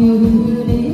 you.